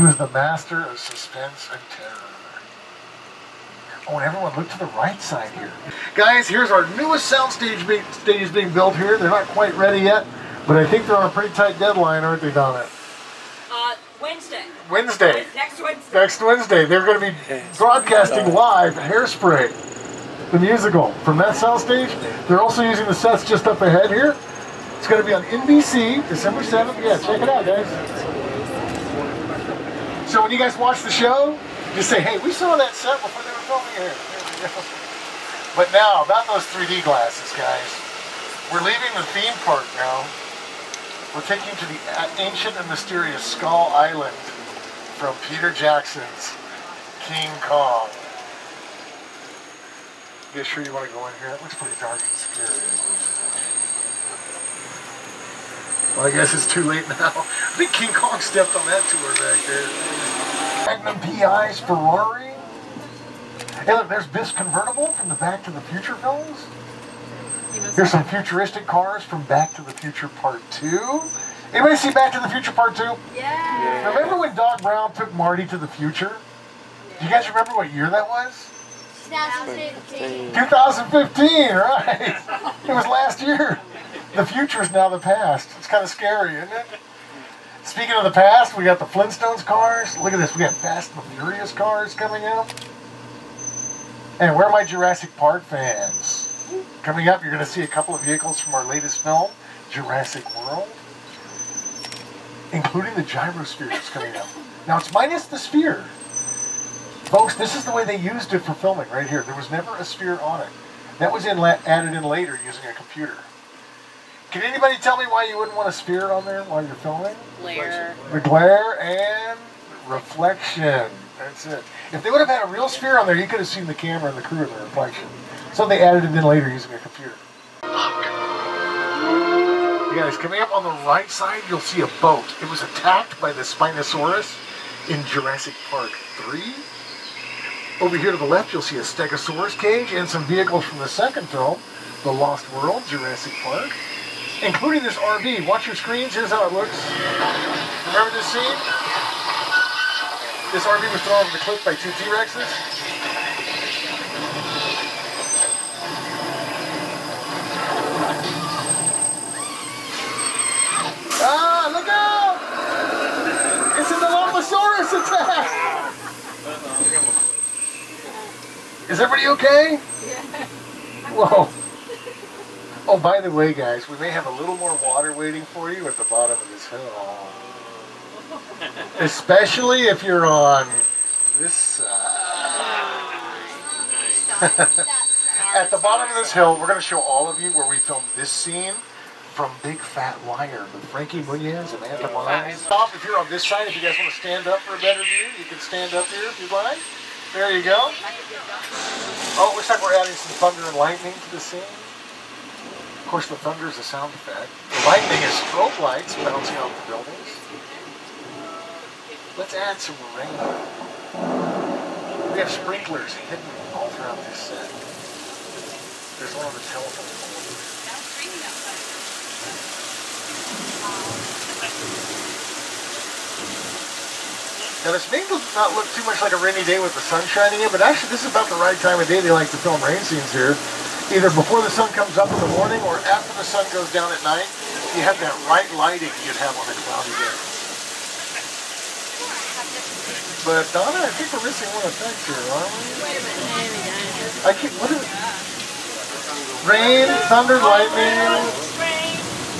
He was the master of suspense and terror. Oh, and everyone look to the right side here. Guys, here's our newest soundstage be- stage being built here. They're not quite ready yet, but I think they're on a pretty tight deadline, aren't they, Donna? Uh, Wednesday. Wednesday. Next Wednesday. Next Wednesday, they're going to be broadcasting live Hairspray, the musical, from that soundstage. They're also using the sets just up ahead here. It's going to be on NBC December 7th. Yeah, check it out, guys. So when you guys watch the show, just say, hey, we saw that set before they were filming here. But now, about those 3D glasses, guys. We're leaving the theme park now. We're taking to the ancient and mysterious Skull Island from Peter Jackson's King Kong. You sure you want to go in here? It looks pretty dark and scary. Well, I guess it's too late now. I think King Kong stepped on that tour back there. Magnum PI's Ferrari. Hey, look, there's Biff's convertible from the Back to the Future films. Here's some futuristic cars from Back to the Future Part 2. Anybody see Back to the Future Part 2? Yeah. Remember when Doc Brown took Marty to the future? Do you guys remember what year that was? 2015. 2015, right? It was last year. The future is now the past. It's kind of scary, isn't it? Speaking of the past, we got the Flintstones cars. Look at this. We got Fast and Furious cars coming out. And where are my Jurassic Park fans? Coming up, you're going to see a couple of vehicles from our latest film, Jurassic World, including the gyrosphere that's coming up. Now, it's minus the sphere. Folks, this is the way they used it for filming right here. There was never a sphere on it. That was in added in later using a computer. Can anybody tell me why you wouldn't want a sphere on there while you're filming? Glare. The glare and reflection. That's it. If they would have had a real sphere on there, you could have seen the camera and the crew in the reflection. So they added it in later using a computer. You guys, coming up on the right side, you'll see a boat. It was attacked by the Spinosaurus in Jurassic Park 3. Over here to the left, you'll see a Stegosaurus cage and some vehicles from the second film, The Lost World, Jurassic Park, including this RV. Watch your screens. Here's how it looks. Remember this scene? This RV was thrown over the cliff by two T-Rexes. Ah, look out! It's an Dilophosaurus attack! Is everybody okay? Whoa. Oh, by the way, guys, we may have a little more water waiting for you at the bottom of this hill. Especially if you're on this side. At the bottom of this hill, we're going to show all of you where we filmed this scene from Big Fat Liar with Frankie Muniz and Amanda Bynes. Stop if you're on this side. If you guys want to stand up for a better view, you can stand up here if you'd like. There you go. Oh, it looks like we're adding some thunder and lightning to the scene. Of course, the thunder is a sound effect. The lightning is strobe lights bouncing off the buildings. Let's add some rain. We have sprinklers hidden all throughout this set. There's one on the telephone pole. Now this may not look too much like a rainy day with the sun shining in, but actually this is about the right time of day they like to film rain scenes here. Either before the sun comes up in the morning or after the sun goes down at night. You have that right lighting you'd have on a cloudy day. But Donna, I think we're missing one effect here, aren't we? I can't, what is it? Rain, thunder, lightning,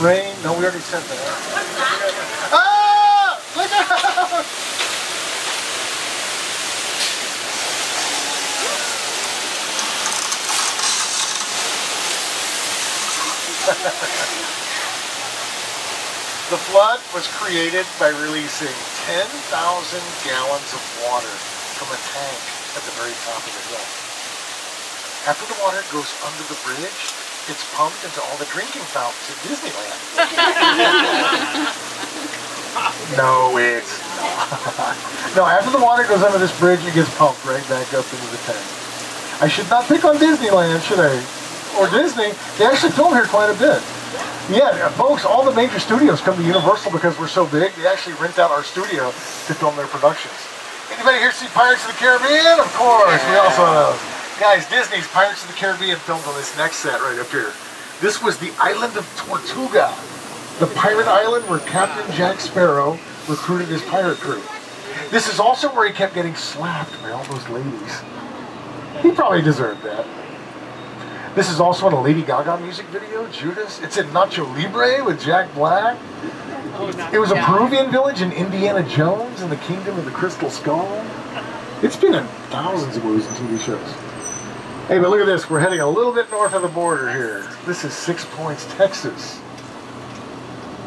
rain. No, we already said that. Ah! Look out! The flood was created by releasing 10,000 gallons of water from a tank at the very top of the hill. After the water goes under the bridge, it's pumped into all the drinking fountains at Disneyland. no, it's not. no, after the water goes under this bridge, it gets pumped right back up into the tank. I should not pick on Disneyland, should I? Or Disney. They actually film here quite a bit. Yeah, folks, all the major studios come to Universal because we're so big. They actually rent out our studio to film their productions. Anybody here see Pirates of the Caribbean? Of course, we also know. Guys, Disney's Pirates of the Caribbean filmed on this next set right up here. This was the island of Tortuga, the pirate island where Captain Jack Sparrow recruited his pirate crew. This is also where he kept getting slapped by all those ladies. He probably deserved that. This is also in a Lady Gaga music video, Judas. It's in Nacho Libre with Jack Black. It was a Peruvian village in Indiana Jones and the Kingdom of the Crystal Skull. It's been in thousands of movies and TV shows. Hey, but look at this. We're heading a little bit north of the border here. This is Six Points, Texas.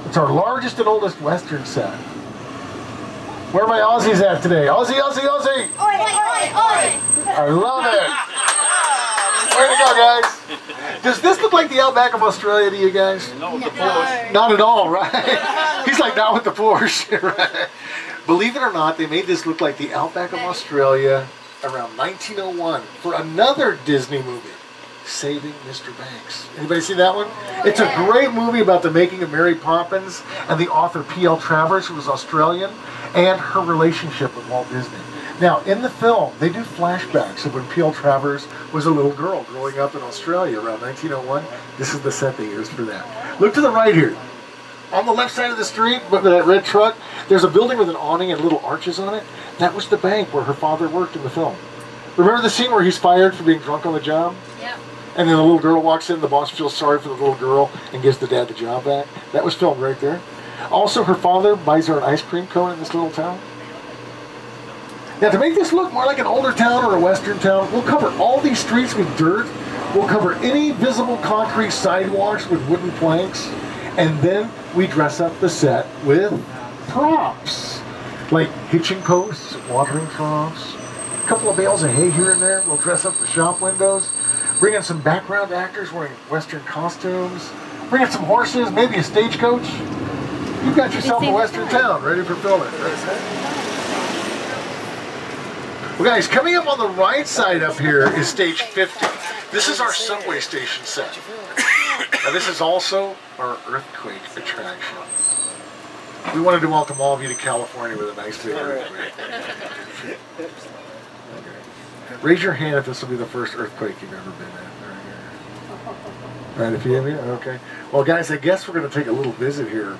It's our largest and oldest Western set. Where are my Aussies at today? Aussie, Aussie, Aussie! Oi, oi, oi! I love it. Way to go, guys. Does this look like the outback of Australia to you guys? No. Not at all, right? He's like, not with the Porsche, right? Believe it or not, they made this look like the outback of Australia around 1901 for another Disney movie, Saving Mr. Banks. Anybody see that one? It's a great movie about the making of Mary Poppins and the author P.L. Travers, who was Australian, and her relationship with Walt Disney. Now, in the film, they do flashbacks of when P.L. Travers was a little girl growing up in Australia around 1901. This is the set they used for that. Look to the right here. On the left side of the street, with that red truck, there's a building with an awning and little arches on it. That was the bank where her father worked in the film. Remember the scene where he's fired for being drunk on the job? Yep. And then the little girl walks in, the boss feels sorry for the little girl and gives the dad the job back. That was filmed right there. Also, her father buys her an ice cream cone in this little town. Now, to make this look more like an older town or a western town, we'll cover all these streets with dirt. We'll cover any visible concrete sidewalks with wooden planks. And then we dress up the set with props, like hitching posts, watering troughs, a couple of bales of hay here and there. We'll dress up the shop windows, bring in some background actors wearing western costumes, bring in some horses, maybe a stagecoach. You've got yourself a western town ready for filming. Well, guys, coming up on the right side up here is stage 50. This is our subway station set. now, this is also our earthquake attraction. We wanted to welcome all of you to California with a nice big earthquake. Raise your hand if this will be the first earthquake you've ever been in. Right here. Right, a few of you? Okay. Well, guys, I guess we're going to take a little visit here.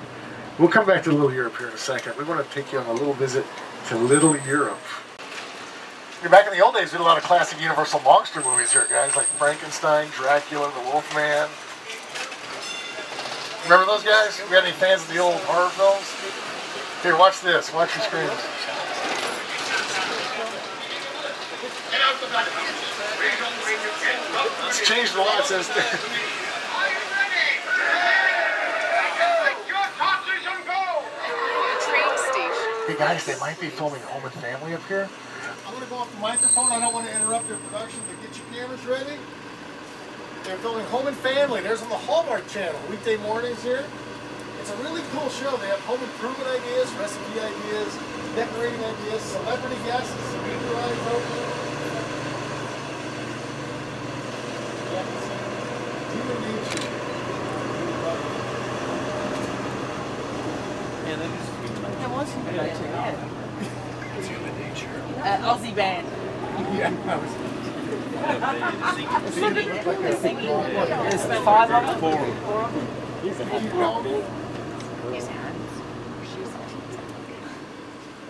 We'll come back to Little Europe here in a second. We want to take you on a little visit to Little Europe. You're back in the old days, we did a lot of classic Universal monster movies here, guys, like Frankenstein, Dracula, The Wolfman. Remember those guys? We got any fans of the old horror films? Here, watch this. Watch your screens. It's changed a lot since then. train. Hey guys, they might be filming Home and Family up here. I'm gonna go off the microphone. I don't want to interrupt their production, but get your cameras ready. They're filming Home and Family. There's on the Hallmark Channel weekday mornings here. It's a really cool show. They have home improvement ideas, recipe ideas, decorating ideas, celebrity guests, meteorite folks. Human nature. Uh, Aussie band. Yeah, I was. There's five of them. Four.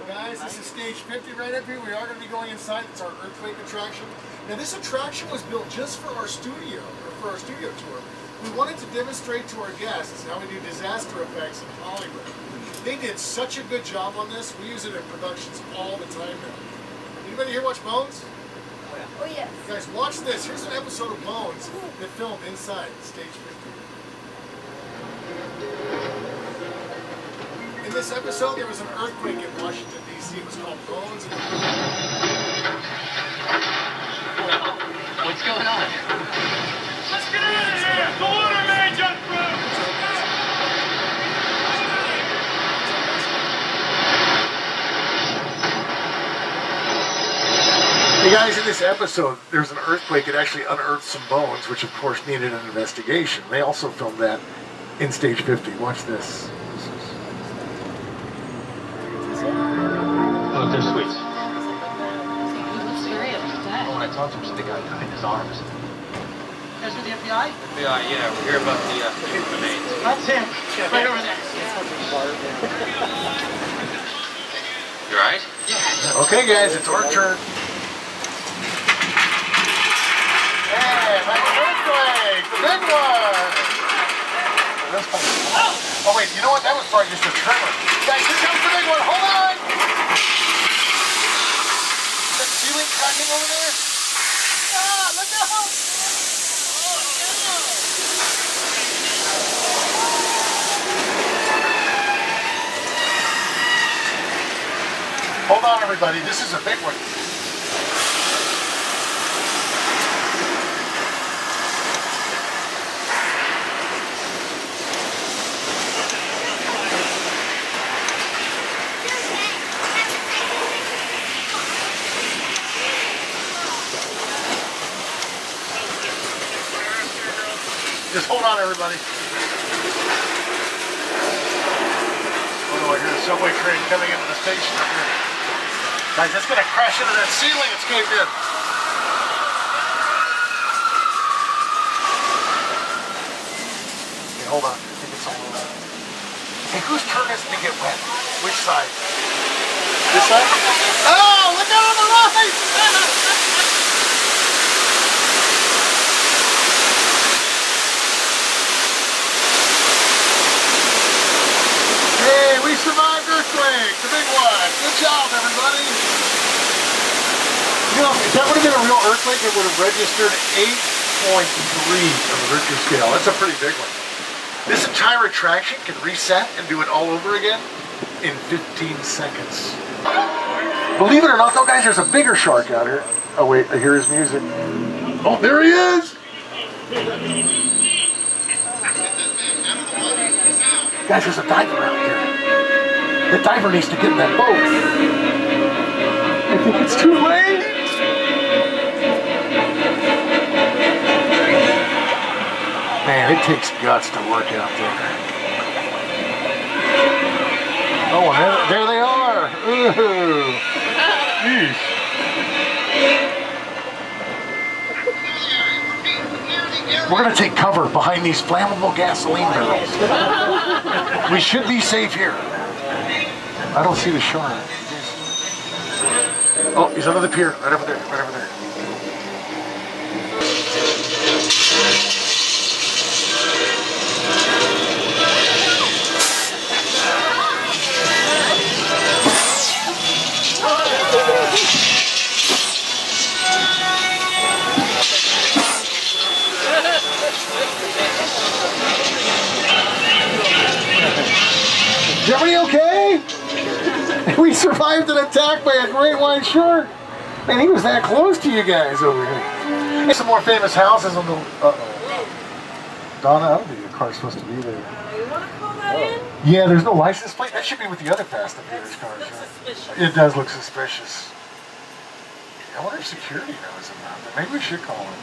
Guys, this is stage 50 right up here. We are going to be going inside. It's our earthquake attraction. Now, this attraction was built just for our studio, or for our studio tour. We wanted to demonstrate to our guests how we do disaster effects in Hollywood. They did such a good job on this. We use it in productions all the time now. Anybody here watch Bones? Oh, oh yes. Guys, watch this. Here's an episode of Bones that filmed inside stage 50. In this episode, there was an earthquake in Washington, D.C. It was called Bones. And What's going on? Let's get out of here! The water man Hey guys, in this episode, there's an earthquake. It actually unearthed some bones, which of course needed an investigation. They also filmed that in stage 50. Watch this. Look, they're sweet. He looks very upset. Oh, When I talked to him, said the guy died in his arms. Guys with the FBI? Yeah, yeah, we hear about the uh, remains. That's him. Right over there. you right? Yeah. Okay, guys, it's our turn. Hey, my earthquake, the big one. Oh wait, you know what? That was probably just a tremor. Guys, here comes the big one. Hold on. Is that ceiling cracking over there? Ah, look out! Hold on, everybody. This is a big one. Just hold on, everybody. Oh no, I hear the subway train coming into the station up here. Guys, it's gonna crash into that ceiling. It's caved in. Okay, hold on. I think it's all over. Hey, whose turn is it to get wet? Which side? This side? Oh, look out on the right! Hey, we earthquake, the big one. Good job, everybody. You know, if that would have been a real earthquake, it would have registered 8.3 on the Richter scale. That's a pretty big one. This entire attraction can reset and do it all over again in 15 seconds. Believe it or not, though, guys, there's a bigger shark out here. Oh, wait, I hear his music. Oh, there he is! Guys, there's a diver out here. The diver needs to get in that boat. I think it's too late. Man, it takes guts to work out there. Oh, there, they are. Ooh. Yeesh. We're to take cover behind these flammable gasoline barrels. We should be safe here. I don't see the shark. Oh, he's under the pier, right over there, right over there. Survived an attack by a great white shark. Man, he was that close to you guys over here. There's some more famous houses on the. Uh oh. Donna, I don't think your car's supposed to be there. You want to call that in? Yeah, there's no license plate. That should be with the other Fast and Furious cars. Right? suspicious. It does look suspicious. I wonder if security knows about that. Maybe we should call them.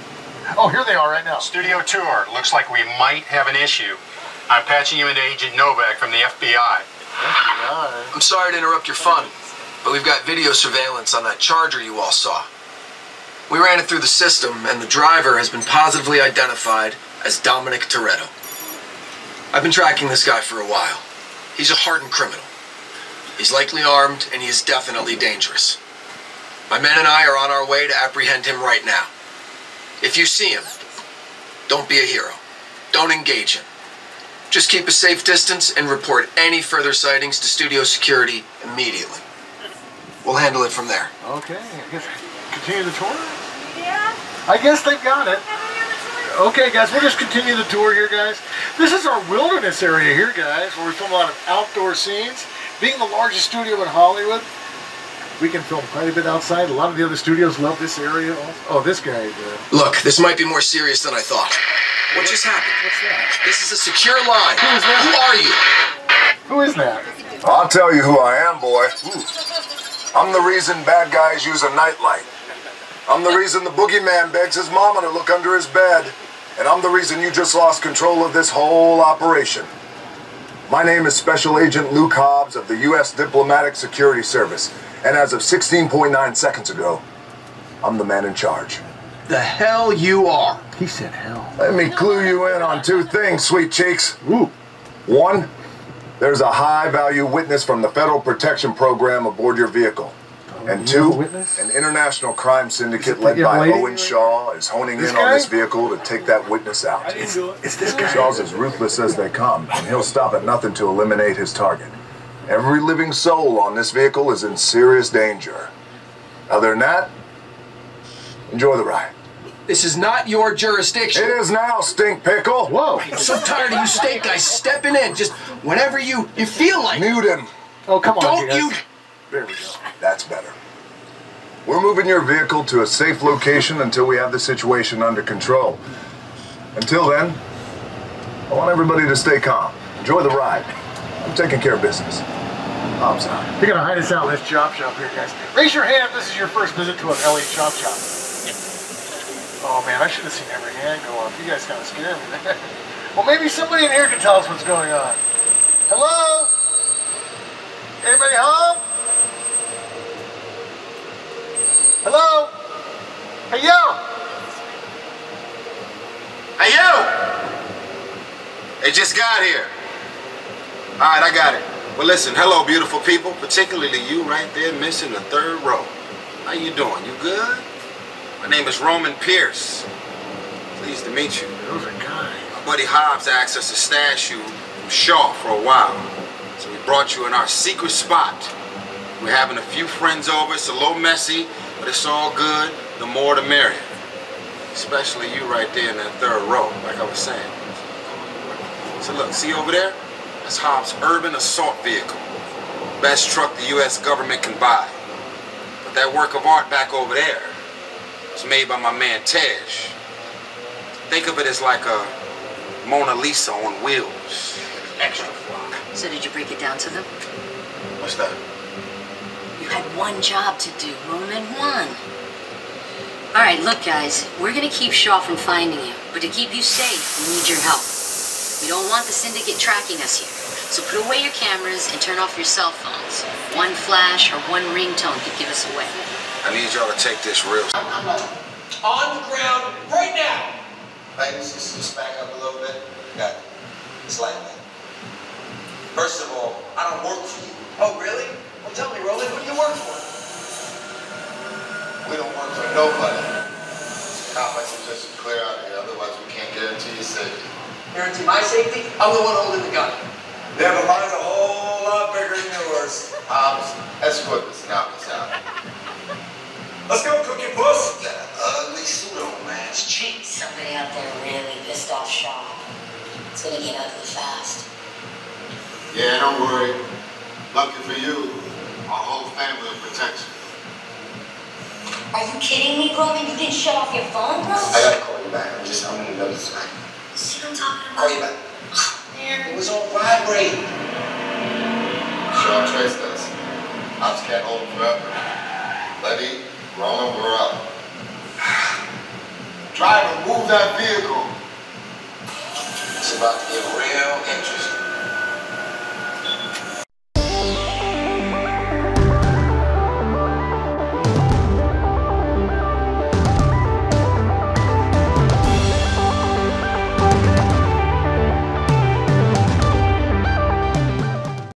Oh, here they are right now. Studio tour. Looks like we might have an issue. I'm patching you into Agent Novak from the FBI. FBI. I'm sorry to interrupt your fun, but we've got video surveillance on that charger you all saw. We ran it through the system, and the driver has been positively identified as Dominic Toretto. I've been tracking this guy for a while. He's a hardened criminal. He's likely armed, and he is definitely dangerous. My men and I are on our way to apprehend him right now. If you see him, don't be a hero. Don't engage him. Just keep a safe distance and report any further sightings to studio security immediately. We'll handle it from there. Okay, I guess continue the tour. Yeah. I guess they've got it. Okay, guys, we'll just continue the tour here, guys. This is our wilderness area here, guys, where we film a lot of outdoor scenes. Being the largest studio in Hollywood, we can film quite a bit outside. A lot of the other studios love this area. Oh, this guy. Uh, Look, this might be more serious than I thought. What just happened? what's that? This is a secure line. Who is that? Who are you? Who is that? I'll tell you who I am, boy. I'm the reason bad guys use a nightlight. I'm the reason the boogeyman begs his mama to look under his bed. and I'm the reason you just lost control of this whole operation. My name is Special Agent Luke Hobbs of the U.S. Diplomatic Security Service, and as of 16.9 seconds ago, I'm the man in charge. The hell you are. He said hell. Let me clue you in on two things, sweet cheeks. Ooh. One, there's a high value witness from the Federal Protection Program aboard your vehicle. Oh, and two, an international crime syndicate led by lady? Owen Shaw is honing This in guy? on this vehicle to take that witness out. It's this guy. Shaw's as ruthless as they come, and he'll stop at nothing to eliminate his target. Every living soul on this vehicle is in serious danger. Other than that, enjoy the ride. This is not your jurisdiction. It is now, Stink Pickle. Whoa. I'm so tired of you state guys stepping in just whenever you, you feel like it. Mute him. Oh, come on, Don't you There we go. That's better. We're moving your vehicle to a safe location until we have the situation under control. Until then, I want everybody to stay calm. Enjoy the ride. I'm taking care of business. Hobbs out. You're gonna hide us out in this chop shop here, guys. Raise your hand if this is your first visit to an LA chop shop. Oh man, I should have seen every hand go up. You guys kind of scared me. well, maybe somebody in here can tell us what's going on. Hello? Anybody home? Hello? Hey yo! Hey, you! They just got here. All right, I got it. Well, listen, hello, beautiful people, particularly you right there missing the third row. How you doing? You good? My name is Roman Pierce. Pleased to meet you. Those are guys. My buddy Hobbs asked us to stash you from Shaw for a while. So we brought you in our secret spot. We're having a few friends over. It's a little messy, but it's all good. The more the merrier. Especially you right there in that third row, like I was saying. So look, see over there? That's Hobbs' urban assault vehicle. Best truck the U.S. government can buy. But that work of art back over there was made by my man Tej. Think of it as like a Mona Lisa on wheels. Extra fly. So did you break it down to them? What's that? You had one job to do, Roman, one. All right, look, guys, we're gonna keep Shaw from finding you, but to keep you safe, we need your help. We don't want the syndicate tracking us here. So put away your cameras and turn off your cell phones. One flash or one ringtone could give us away. I need y'all to take this real. Uh, on the ground right now? Ladies, just, just back up a little bit. Got it. It's like that. First of all, I don't work for you. Oh, really? Well, tell me, Roland, who do you work for? We don't work for nobody. Complex is just clear out here, otherwise we can't guarantee your safety. Guarantee my safety? I'm the one holding the gun. Never mind, a whole lot bigger than yours. Hobbs, escort this Malcolm out. Let's go, Cookie Puss. Uh, that ugly suit on, man. It's cheap. Somebody out there really pissed off Shaw. It's gonna get ugly fast. Yeah, don't worry. Lucky for you, our whole family will protect you. Are you kidding me, Roman? You didn't shut off your phone, bro? I gotta call you back. I'm just, I'm in the middle of something. See what I'm talking about? Call you back. Man, It was on vibrate. Shaw traced us. Hobbs can't hold him forever. Letty, Roland, we're up. Driver, move that vehicle. It's about to get real interesting.